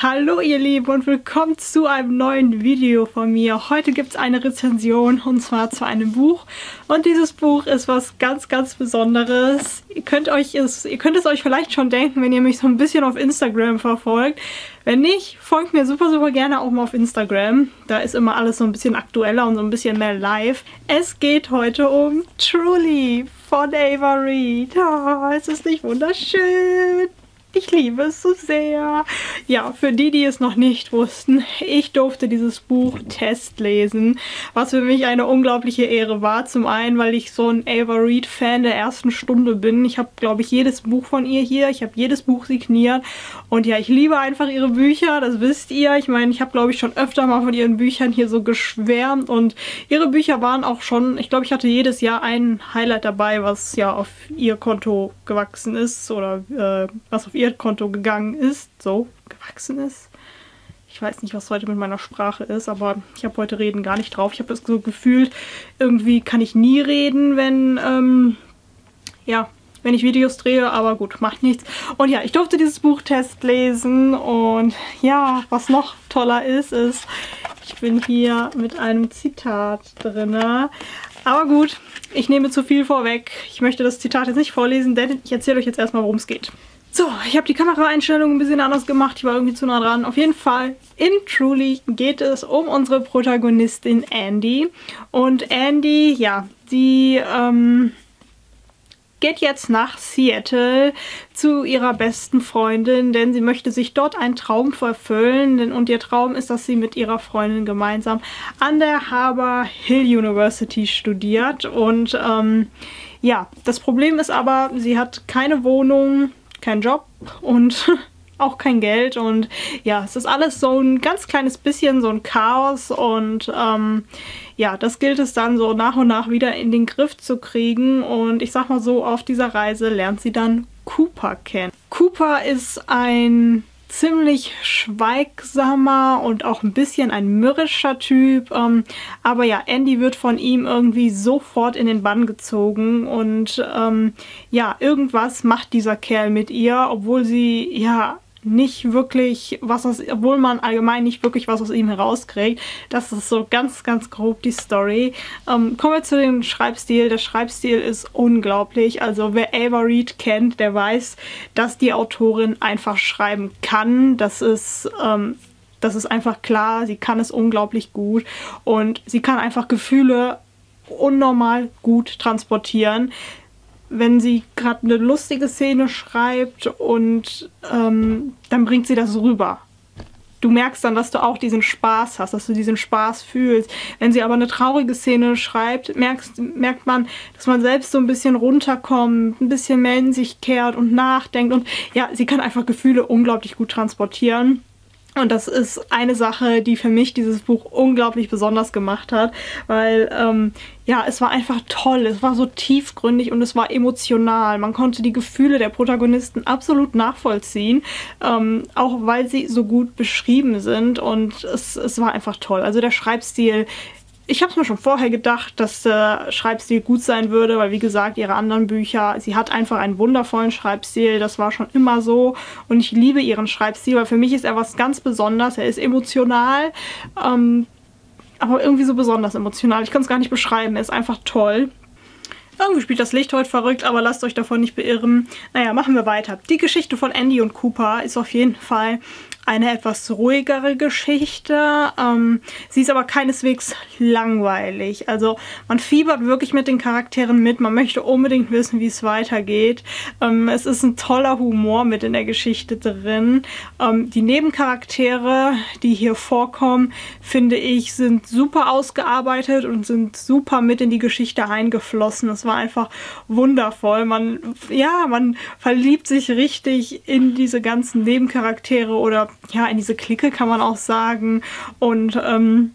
Hallo ihr Lieben und willkommen zu einem neuen Video von mir. Heute gibt es eine Rezension und zwar zu einem Buch und dieses Buch ist was ganz, ganz Besonderes. Ihr könnt, euch es, ihr könnt es euch vielleicht schon denken, wenn ihr mich so ein bisschen auf Instagram verfolgt. Wenn nicht, folgt mir super, super gerne auch mal auf Instagram. Da ist immer alles so ein bisschen aktueller und so ein bisschen mehr live. Es geht heute um Truly von Reed. Oh, es ist nicht wunderschön. Ich liebe es so sehr. Ja, für die, die es noch nicht wussten, ich durfte dieses Buch Test lesen, was für mich eine unglaubliche Ehre war. Zum einen, weil ich so ein Ava Reed Fan der ersten Stunde bin. Ich habe, glaube ich, jedes Buch von ihr hier. Ich habe jedes Buch signiert. Und ja, ich liebe einfach ihre Bücher, das wisst ihr. Ich meine, ich habe, glaube ich, schon öfter mal von ihren Büchern hier so geschwärmt. Und ihre Bücher waren auch schon, ich glaube, ich hatte jedes Jahr ein Highlight dabei, was ja auf ihr Konto gewachsen ist oder äh, was auf ihr Konto gegangen ist, so gewachsen ist. Ich weiß nicht, was heute mit meiner Sprache ist, aber ich habe heute Reden gar nicht drauf. Ich habe das so gefühlt, irgendwie kann ich nie reden, wenn, ähm, ja, wenn ich Videos drehe, aber gut, macht nichts. Und ja, ich durfte dieses Buchtest lesen und ja, was noch toller ist, ist, ich bin hier mit einem Zitat drin. Aber gut, ich nehme zu viel vorweg. Ich möchte das Zitat jetzt nicht vorlesen, denn ich erzähle euch jetzt erstmal, worum es geht. So, ich habe die Kameraeinstellung ein bisschen anders gemacht. Ich war irgendwie zu nah dran. Auf jeden Fall, in Truly geht es um unsere Protagonistin Andy. Und Andy, ja, die ähm, geht jetzt nach Seattle zu ihrer besten Freundin, denn sie möchte sich dort einen Traum verfüllen. Und ihr Traum ist, dass sie mit ihrer Freundin gemeinsam an der Harbour Hill University studiert. Und ähm, ja, das Problem ist aber, sie hat keine Wohnung, keinen Job und auch kein Geld. Und ja, es ist alles so ein ganz kleines bisschen so ein Chaos. Und ähm, ja, das gilt es dann so nach und nach wieder in den Griff zu kriegen. Und ich sag mal so, auf dieser Reise lernt sie dann Cooper kennen. Cooper ist ein ziemlich schweigsamer und auch ein bisschen ein mürrischer Typ. Ähm, aber ja, Andy wird von ihm irgendwie sofort in den Bann gezogen und ähm, ja, irgendwas macht dieser Kerl mit ihr, obwohl sie ja nicht wirklich was aus, obwohl man allgemein nicht wirklich was aus ihm herauskriegt. Das ist so ganz, ganz grob die Story. Ähm, kommen wir zu dem Schreibstil. Der Schreibstil ist unglaublich. Also wer Ava Reed kennt, der weiß, dass die Autorin einfach schreiben kann. Das ist ähm, das ist einfach klar, sie kann es unglaublich gut und sie kann einfach Gefühle unnormal gut transportieren wenn sie gerade eine lustige Szene schreibt und ähm, dann bringt sie das rüber. Du merkst dann, dass du auch diesen Spaß hast, dass du diesen Spaß fühlst. Wenn sie aber eine traurige Szene schreibt, merkst, merkt man, dass man selbst so ein bisschen runterkommt, ein bisschen mehr in sich kehrt und nachdenkt. Und ja, sie kann einfach Gefühle unglaublich gut transportieren. Und das ist eine Sache, die für mich dieses Buch unglaublich besonders gemacht hat, weil ähm, ja, es war einfach toll, es war so tiefgründig und es war emotional. Man konnte die Gefühle der Protagonisten absolut nachvollziehen, ähm, auch weil sie so gut beschrieben sind und es, es war einfach toll. Also der Schreibstil ich habe es mir schon vorher gedacht, dass der Schreibstil gut sein würde, weil wie gesagt, ihre anderen Bücher, sie hat einfach einen wundervollen Schreibstil, das war schon immer so und ich liebe ihren Schreibstil, weil für mich ist er was ganz Besonderes, er ist emotional, ähm, aber irgendwie so besonders emotional, ich kann es gar nicht beschreiben, er ist einfach toll. Irgendwie spielt das Licht heute verrückt, aber lasst euch davon nicht beirren. Naja, machen wir weiter. Die Geschichte von Andy und Cooper ist auf jeden Fall eine etwas ruhigere Geschichte. Ähm, sie ist aber keineswegs langweilig. Also man fiebert wirklich mit den Charakteren mit. Man möchte unbedingt wissen, wie es weitergeht. Ähm, es ist ein toller Humor mit in der Geschichte drin. Ähm, die Nebencharaktere, die hier vorkommen, finde ich, sind super ausgearbeitet und sind super mit in die Geschichte eingeflossen. Es war einfach wundervoll. Man, ja, man verliebt sich richtig in diese ganzen Nebencharaktere oder ja, in diese Clique kann man auch sagen. Und ähm,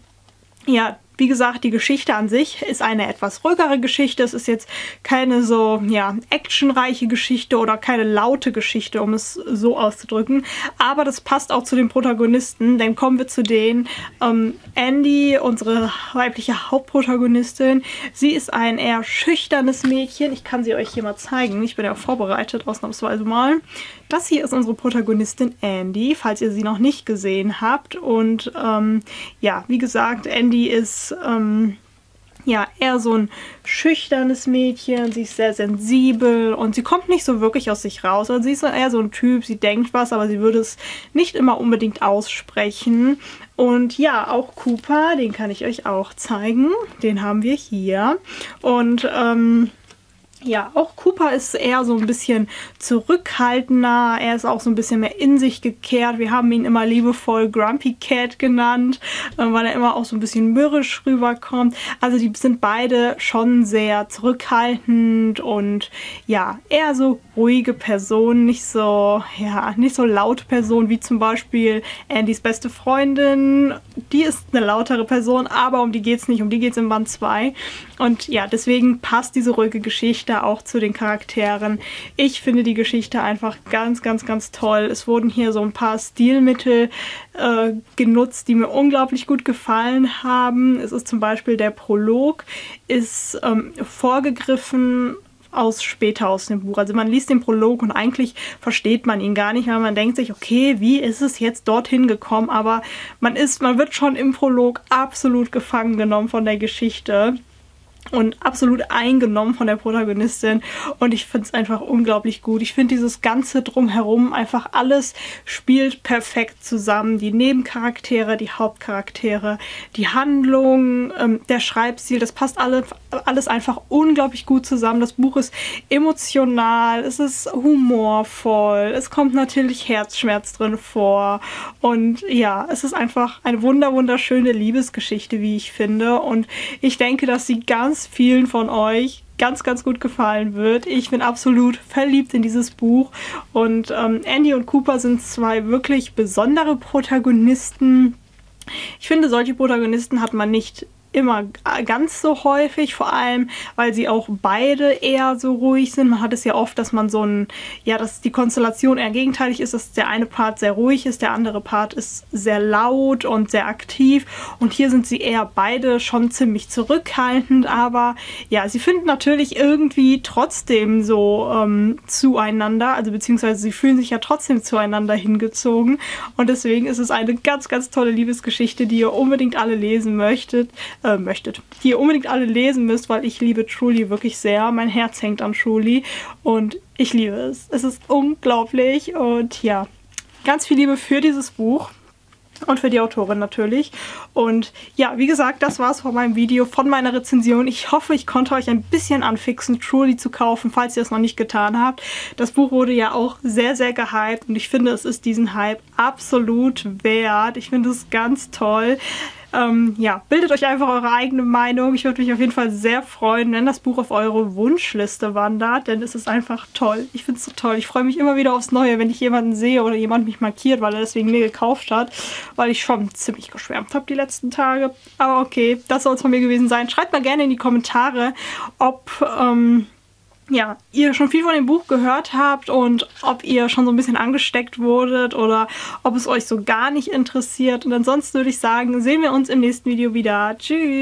ja, wie gesagt, die Geschichte an sich ist eine etwas ruhigere Geschichte. Es ist jetzt keine so, ja, actionreiche Geschichte oder keine laute Geschichte, um es so auszudrücken. Aber das passt auch zu den Protagonisten, denn kommen wir zu denen. Ähm, Andy, unsere weibliche Hauptprotagonistin, sie ist ein eher schüchternes Mädchen. Ich kann sie euch hier mal zeigen. Ich bin ja vorbereitet, ausnahmsweise mal. das hier ist unsere Protagonistin Andy, falls ihr sie noch nicht gesehen habt. Und ähm, ja, wie gesagt, Andy ist... Ähm, ja, eher so ein schüchternes Mädchen, sie ist sehr sensibel und sie kommt nicht so wirklich aus sich raus. Also sie ist eher so ein Typ, sie denkt was, aber sie würde es nicht immer unbedingt aussprechen. Und ja, auch Cooper, den kann ich euch auch zeigen. Den haben wir hier. Und ähm, ja, auch Cooper ist eher so ein bisschen zurückhaltender. Er ist auch so ein bisschen mehr in sich gekehrt. Wir haben ihn immer liebevoll Grumpy Cat genannt, äh, weil er immer auch so ein bisschen mürrisch rüberkommt. Also die sind beide schon sehr zurückhaltend und ja, eher so ruhige Personen, nicht so, ja, nicht so laute Personen wie zum Beispiel Andys beste Freundin. Die ist eine lautere Person, aber um die geht es nicht, um die geht es im Band 2. Und ja, deswegen passt diese ruhige Geschichte auch zu den Charakteren. Ich finde die Geschichte einfach ganz, ganz, ganz toll. Es wurden hier so ein paar Stilmittel äh, genutzt, die mir unglaublich gut gefallen haben. Es ist zum Beispiel der Prolog, ist ähm, vorgegriffen aus später aus dem Buch. Also man liest den Prolog und eigentlich versteht man ihn gar nicht, weil man denkt sich, okay, wie ist es jetzt dorthin gekommen? Aber man ist, man wird schon im Prolog absolut gefangen genommen von der Geschichte und absolut eingenommen von der Protagonistin und ich finde es einfach unglaublich gut. Ich finde dieses ganze drumherum einfach alles spielt perfekt zusammen. Die Nebencharaktere, die Hauptcharaktere, die Handlung, ähm, der Schreibstil, das passt alle, alles einfach unglaublich gut zusammen. Das Buch ist emotional, es ist humorvoll, es kommt natürlich Herzschmerz drin vor und ja, es ist einfach eine wunder wunderschöne Liebesgeschichte, wie ich finde und ich denke, dass sie ganz ganz vielen von euch ganz, ganz gut gefallen wird. Ich bin absolut verliebt in dieses Buch und ähm, Andy und Cooper sind zwei wirklich besondere Protagonisten. Ich finde, solche Protagonisten hat man nicht immer ganz so häufig, vor allem, weil sie auch beide eher so ruhig sind. Man hat es ja oft, dass man so ein, ja, dass die Konstellation eher gegenteilig ist, dass der eine Part sehr ruhig ist, der andere Part ist sehr laut und sehr aktiv. Und hier sind sie eher beide schon ziemlich zurückhaltend, aber ja, sie finden natürlich irgendwie trotzdem so ähm, zueinander, also beziehungsweise sie fühlen sich ja trotzdem zueinander hingezogen. Und deswegen ist es eine ganz, ganz tolle Liebesgeschichte, die ihr unbedingt alle lesen möchtet äh, möchtet, die ihr unbedingt alle lesen müsst, weil ich liebe Truly wirklich sehr. Mein Herz hängt an Truly und ich liebe es. Es ist unglaublich und ja, ganz viel Liebe für dieses Buch und für die Autorin natürlich. Und ja, wie gesagt, das war's von meinem Video, von meiner Rezension. Ich hoffe, ich konnte euch ein bisschen anfixen, Truly zu kaufen, falls ihr es noch nicht getan habt. Das Buch wurde ja auch sehr, sehr gehypt und ich finde, es ist diesen Hype absolut wert. Ich finde es ganz toll. Ähm, ja, bildet euch einfach eure eigene Meinung. Ich würde mich auf jeden Fall sehr freuen, wenn das Buch auf eure Wunschliste wandert, denn es ist einfach toll. Ich finde es so toll. Ich freue mich immer wieder aufs Neue, wenn ich jemanden sehe oder jemand mich markiert, weil er deswegen mir gekauft hat, weil ich schon ziemlich geschwärmt habe die letzten Tage. Aber okay, das soll es von mir gewesen sein. Schreibt mal gerne in die Kommentare, ob... Ähm, ja, ihr schon viel von dem Buch gehört habt und ob ihr schon so ein bisschen angesteckt wurdet oder ob es euch so gar nicht interessiert. Und ansonsten würde ich sagen, sehen wir uns im nächsten Video wieder. Tschüss!